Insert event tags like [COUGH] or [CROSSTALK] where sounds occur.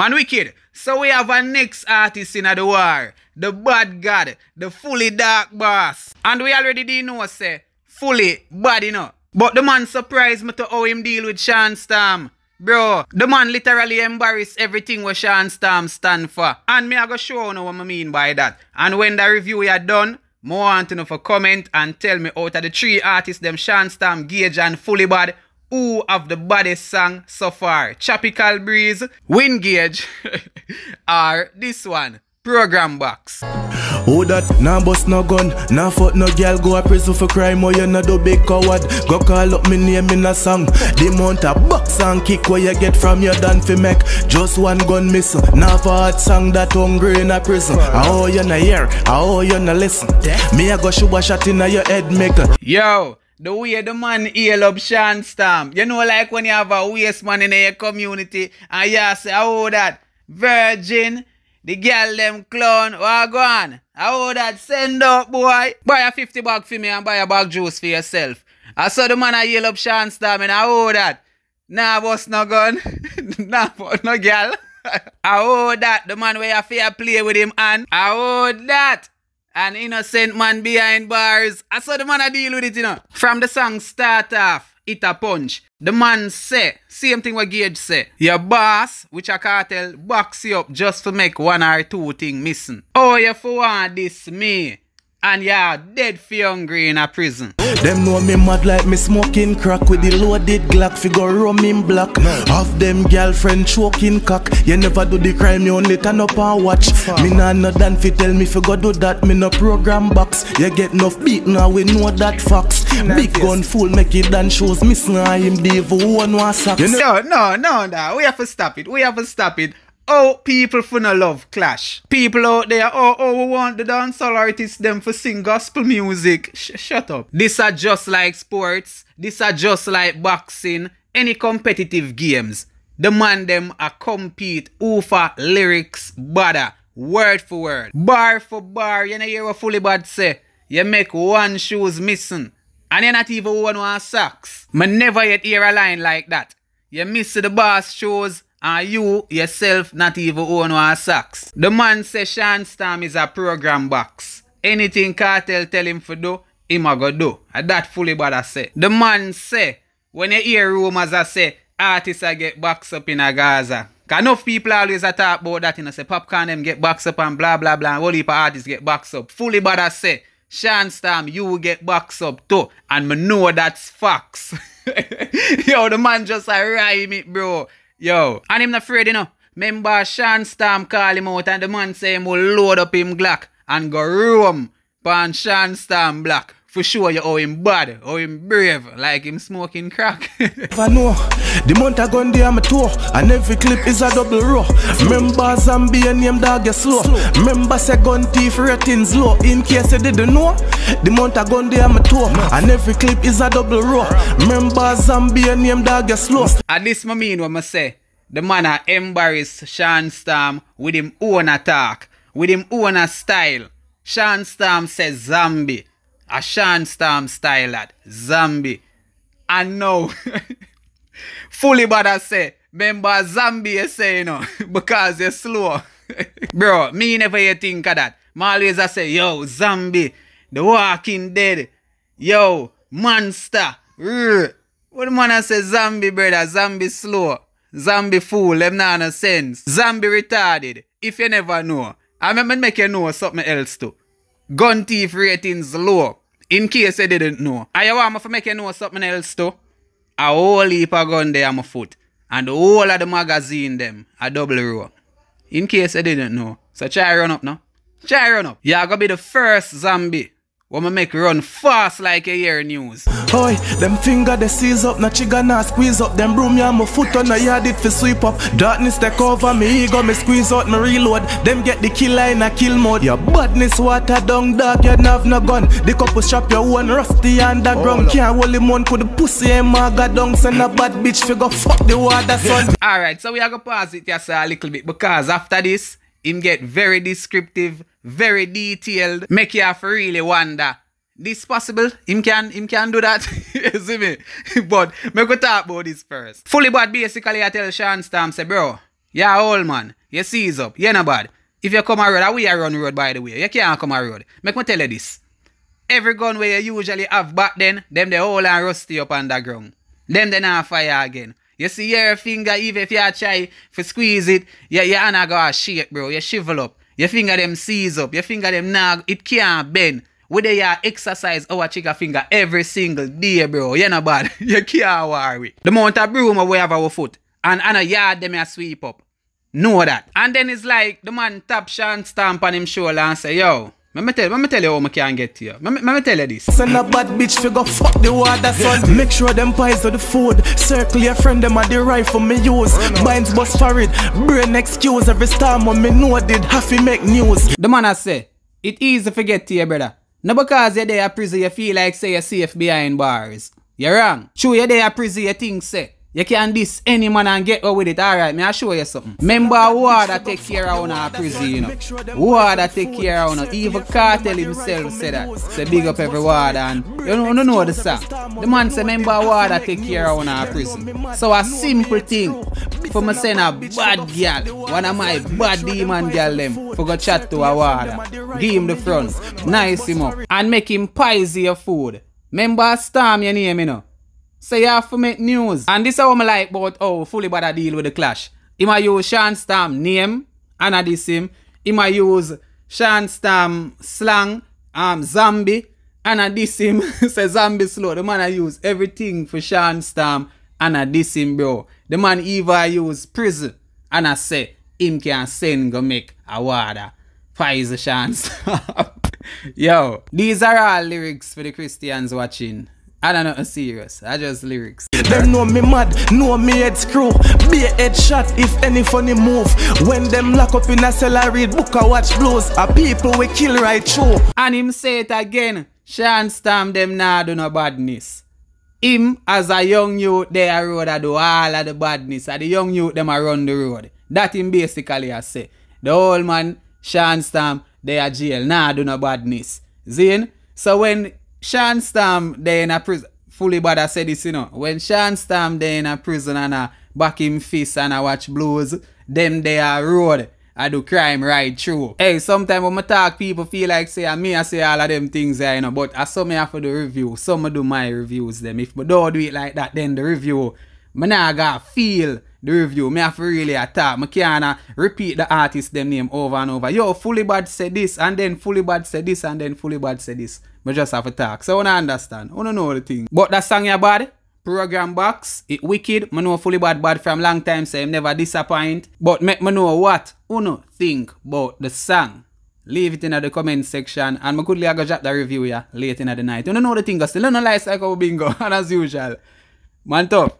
Man wicked. So we have a next artist in the war. The bad god. The fully dark boss. And we already did know say fully bad you know. But the man surprised me to how him deal with Shawn Storm. Bro, the man literally embarrassed everything what Shawn Storm stand for. And me I go show you what I mean by that. And when the review we are done, more want to know for comment and tell me out of the three artists them Shawn Storm, Gage and Fully Bad who have the baddest song so far? Tropical Breeze, Wind Gauge, [LAUGHS] or this one, Program Box. Who that? Nah bust no gun, nah fuck no girl go a prison for crime or you not do big coward. Go call up me name in a song. The amount of box and kick where you get from your done fi make. Just one gun miss. Nah for hard song that hungry in a prison. I owe you na hear, I owe you na listen. Me a go shoot a shot in a your head maker. Yo, the way the man hail up Shawn Storm. You know like when you have a waste man in your community and you say, oh that, virgin, the girl them clown, what go on? That send up boy? Buy a 50 bag for me and buy a bag juice for yourself. I saw the man I yell up Shawn Storm and I owe that. Nah boss no gun. [LAUGHS] nah boss no girl. I owe that. The man where you fair play with him and I owe that. An innocent man behind bars. I saw the man I deal with it, you know. From the song start off, it a punch. The man say, same thing what Gage say. Your boss, which a Kartel, box you up just to make one or two thing missing. Oh, you for want this me. And you're dead for hungry in a prison. Them know me mad like me smoking crack with the loaded Glock figure rum in black. Half them girlfriend choking cock. You never do the crime, you only turn up and watch. Me nah no done fi tell me fi go do that. Me no program box. You get enough beat now, we know that facts. Big gun full make it done shows. Miss nah him the evil one was socks. You know, No, no, no, no. We have to stop it. We have to stop it. Oh, people no love clash. People out there, oh, oh, we want the dancehall artists them for sing gospel music. Sh- shut up. This are just like sports. This are just like boxing. Any competitive games. The man them a compete over lyrics, bada, word for word, bar for bar. You know hear a fully bad say. You make one shoes missing. And you not even one one socks. Me never yet hear a line like that. You miss the boss shows and you yourself not even own one socks. The man say Shawn Storm is a program box. Anything Kartel tell him for do, him a go do. And that fully bad I say. The man say, when you hear rumors I say, artists a get boxed up in a Gaza. Cause enough people always a talk about that, you know, say Popcaan them get boxed up and blah blah blah. And whole heap of artists get boxed up. Fully bad I say, Shawn Storm, you will get boxed up too. And me know that's facts. [LAUGHS] Yo, the man just a rhyme it, bro. Yo. And him not afraid, you know. Remember Shawn Storm call him out and the man say him will load up him Glock and go roam pan Shawn Storm black. For sure you owe him bad, owe him brave, like him smoking crack. [LAUGHS] If I know the month I gone there, my tour, and every clip is a double row. Remember Zambia name dog get slow. Remember say gun thief ratings low. In case you didn't know, the month I gone there, my tour, and every clip is a double row. Remember Zambia name dog get slow. At this my mean what I say. The man a embarrass Shawn Storm with him own attack, with him own a style. Shawn Storm says zombie. A Shawn Storm style at Zombie. And now, [LAUGHS] fully bad I say, remember zombie you say, you know, [LAUGHS] because you're slow. [LAUGHS] Bro, me never hear think of that. Me always I say, yo, zombie, the walking dead, yo, monster. What the man I say zombie brother, zombie slow, zombie fool, them not no sense. Zombie retarded, if you never know. I remember make you know something else too. Gun thief ratings low. In case you didn't know. I want me to make you know something else too. A whole heap of gun there on my foot. And the whole of the magazine them a double row. In case you didn't know. So try run up now. Try run up. You're gonna be the first zombie. What me make run fast like you hear news. Hoy, them finger they seize up, na chigga na squeeze up. Them broom ya my foot on the yard it fi sweep up. Darkness take over me ego, me squeeze out, me reload. Them get the killer in a kill mode. Your badness water down dark, you have no gun. The couple strap your one rusty underground. Oh, Can't hold him on, put the pussy in maga down. Send a bad bitch fi go fuck the water son. [LAUGHS] Alright, so we are gonna pause it just a little bit because after this, him get very descriptive, very detailed, make you have really wonder. This possible? Him can him can do that. [LAUGHS] you see me? [LAUGHS] but me go talk about this first. Fully bad basically I tell Shawn Storm say, bro, Yeah, old man. You seize up. You know bad. If you come a road, we a run road by the way. You can't come a road. Make me tell you this. Every gun where you usually have back then, them they all and rusty up underground. Them they not fire again. You see your finger, even if you try to squeeze it, your, your hand go shake, bro. You shivel up. Your finger them seize up. Your finger them nag. it can't bend. Whether you exercise our chicken finger every single day, bro. You know bad. [LAUGHS] you can't worry. The amount of broom we have our foot. And, and a yard them a sweep up. Know that. And then it's like the man tap Sean stamp on him shoulder and say, yo, let eh. me tell, let me tell you how much I can get to you. Let me, tell you this. Send a bad bitch figure fuck the water son. Make sure them pies are the food. Circle your friend them at the rifle me use. Binds bust for it. Brain excuse every time when me know did have to make news. The man I say, it easy to get to you, brother. No because you're there at prison, you feel like say you're safe behind bars. You're wrong. True, you're there at prison, you think say. You can diss any man and get away with it. Alright, me I show you something. Remember war that take care of our prison, you know. War that take care of our Even Kartel himself say that. Say big up every ward and you don't, you don't know the song. The man say remember war that take care of our prison. So a simple thing for me send a bad girl, one of my bad demon girl them, for go chat to a warder. Give him the front, nice him up, and make him pies your food. Remember Storm your name, you know. So you have to make news. And this is how I like about oh fully bad deal with the clash. He might use Shawn Storm name and I diss him. He might use Shawn Storm slang, um zombie, and I diss him. [LAUGHS] say zombie slow. The man I use everything for Shawn Storm and I diss him, bro. The man even use prison and I say him can send go make a water. Pfizer Shawn Storm. [LAUGHS] Yo, these are all lyrics for the Christians watching. I don't know, serious. I just lyrics. Them know me mad, know me head screw. Be a head shot if any funny move. When them lock up in a cell, I read book, I watch blues. A people we kill right through. And him say it again. Shawn Storm them nah do no badness. Him as a young youth, they a road I do all of the badness. And the young youth them a run the road. That him basically I say. The old man, Shawn Storm, they a jail. Nah do no badness. Zin? So when Shawn Storm they in a prison. Fully I said this, you know. When Shawn Storm they in a prison and I back him fist and I watch blues, them they are road. I do crime right through. Hey, sometimes when I talk, people feel like say I me I say all of them things you know. But I saw me have do review. Some I do my reviews them. If I don't do it like that, then the review, I got feel the review. Me have really attack. Me can't uh, repeat the artist them name over and over. Yo, fully bad said this, and then fully bad said this, and then fully bad said this. Me just have to talk. So I understand. I know the thing. But that song you bad. Program box, it wicked. Me know fully bad bad from long time, so him never disappoint. But make me know what uno think about the song. Leave it in the comment section and me could go drop the review ya late in the night. You know the thing, still don't like psycho bingo [LAUGHS] and as usual. Man tough.